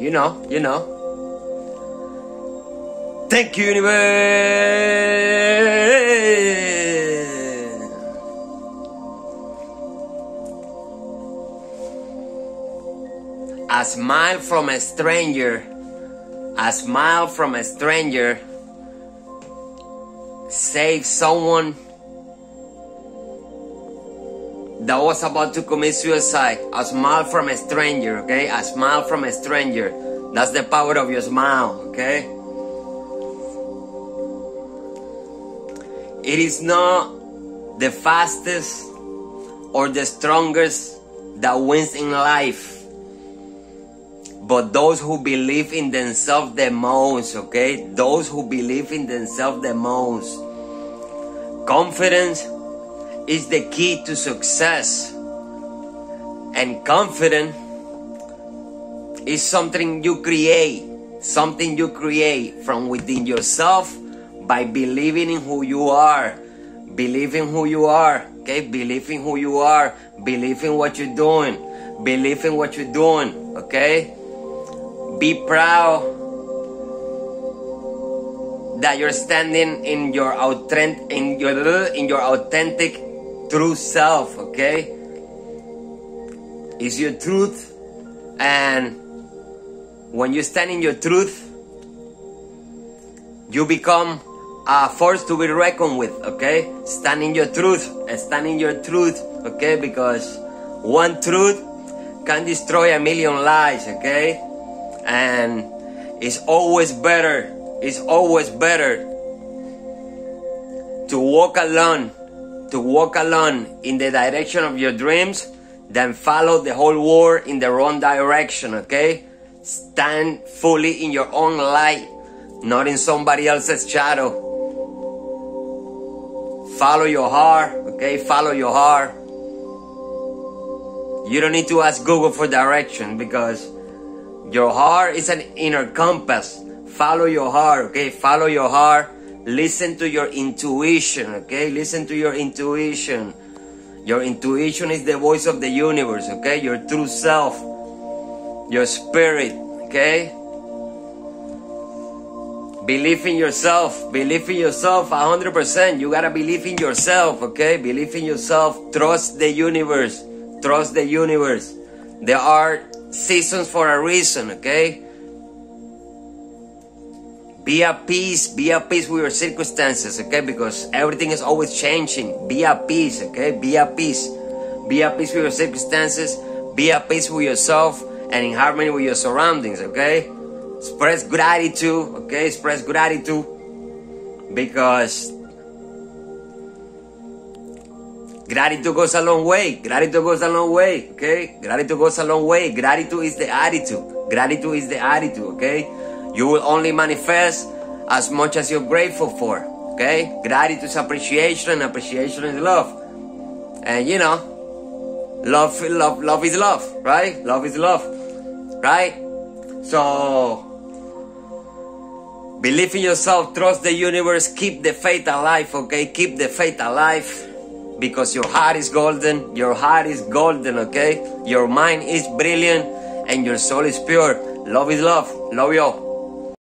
You know, you know. Thank you, universe. A smile from a stranger, a smile from a stranger saves someone that was about to commit suicide. A smile from a stranger, okay? A smile from a stranger. That's the power of your smile, okay? It is not the fastest or the strongest that wins in life, but those who believe in themselves the most, okay? Those who believe in themselves the most. Confidence is the key to success, and confidence is something you create, something you create from within yourself by believing in who you are. Believing who you are. Okay? Believing who you are. Believing what you're doing. Believing what you're doing. Okay? Be proud that you're standing in your authentic in your in your authentic true self, okay? Is your truth and when you stand in your truth you become a force to be reckoned with, okay? Stand in your truth, stand in your truth, okay? Because one truth can destroy a million lies, okay? And it's always better, it's always better to walk alone, to walk alone in the direction of your dreams than follow the whole world in the wrong direction, okay? Stand fully in your own light, not in somebody else's shadow. Follow your heart, okay? Follow your heart. You don't need to ask Google for direction because your heart is an inner compass. Follow your heart, okay? Follow your heart. Listen to your intuition, okay? Listen to your intuition. Your intuition is the voice of the universe, okay? Your true self, your spirit, okay? Believe in yourself. Believe in yourself 100%. You gotta believe in yourself, okay? Believe in yourself. Trust the universe. Trust the universe. There are seasons for a reason, okay? Be at peace. Be at peace with your circumstances, okay? Because everything is always changing. Be at peace, okay? Be at peace. Be at peace with your circumstances. Be at peace with yourself and in harmony with your surroundings, okay? Express gratitude, okay? Express gratitude because gratitude goes a long way. Gratitude goes a long way, okay? Gratitude goes a long way. Gratitude is the attitude. Gratitude is the attitude, okay? You will only manifest as much as you're grateful for, okay? Gratitude is appreciation, and appreciation is love. And you know, love, love, love is love, right? Love is love, right? So, Believe in yourself, trust the universe, keep the faith alive, okay? Keep the faith alive because your heart is golden. Your heart is golden, okay? Your mind is brilliant and your soul is pure. Love is love. Love you.